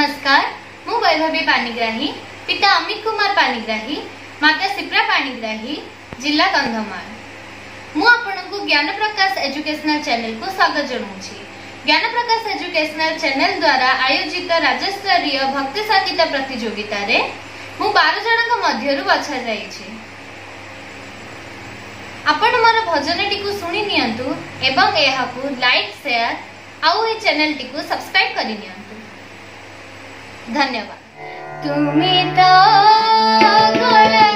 નમસ્કાર હું વૈભવી પાણીગ્રાહી પિતા અમિત કુમાર પાણીગ્રાહી માતા સિપ્રા પાણીગ્રાહી જિલ્લા કંધમાળ હું આપણું જ્ઞાન પ્રકાશ એજ્યુકેશનલ ચેનલ કો સ્વાગત જણાવું છું જ્ઞાન પ્રકાશ એજ્યુકેશનલ ચેનલ દ્વારા આયોજિત રાજ્યસ્તરીય ભક્તિ સંગીત પ્રતિયોગિતારે હું બાર જણક મધ્યરુ બછા ଯାଇଛି ଆପଣ ମୋର ଭଜନଟିକୁ ଶୁଣି ନିଅନ୍ତୁ ଏବଂ ଏହାକୁ ଲାଇକ୍ ସେୟାର ଆଉ ଏ ଚ୍ୟାନେଲଟିକୁ ସବସ୍କ୍ରାଇବ୍ କରିନିଅନ୍ତୁ धन्यवाद तुम्हें तो